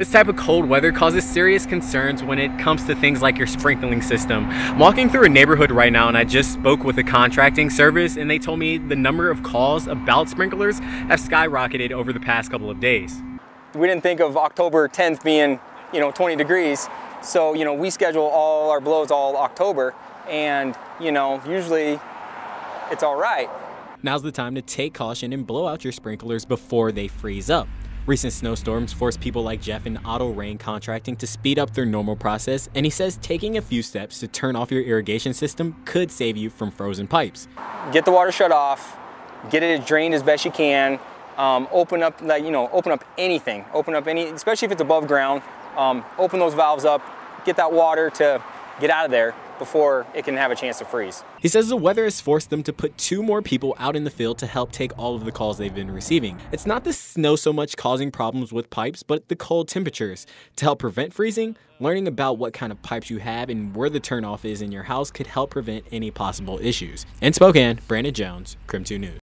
This type of cold weather causes serious concerns when it comes to things like your sprinkling system. I'm walking through a neighborhood right now and I just spoke with a contracting service and they told me the number of calls about sprinklers have skyrocketed over the past couple of days. We didn't think of October 10th being, you know, 20 degrees. So, you know, we schedule all our blows all October and, you know, usually it's all right. Now's the time to take caution and blow out your sprinklers before they freeze up. Recent snowstorms forced people like Jeff in Auto Rain Contracting to speed up their normal process, and he says taking a few steps to turn off your irrigation system could save you from frozen pipes. Get the water shut off, get it drained as best you can, um, open up, like, you know, open up anything, open up any, especially if it's above ground, um, open those valves up, get that water to get out of there before it can have a chance to freeze. He says the weather has forced them to put two more people out in the field to help take all of the calls they've been receiving. It's not the snow so much causing problems with pipes, but the cold temperatures. To help prevent freezing, learning about what kind of pipes you have and where the turnoff is in your house could help prevent any possible issues. In Spokane, Brandon Jones, KREM 2 News.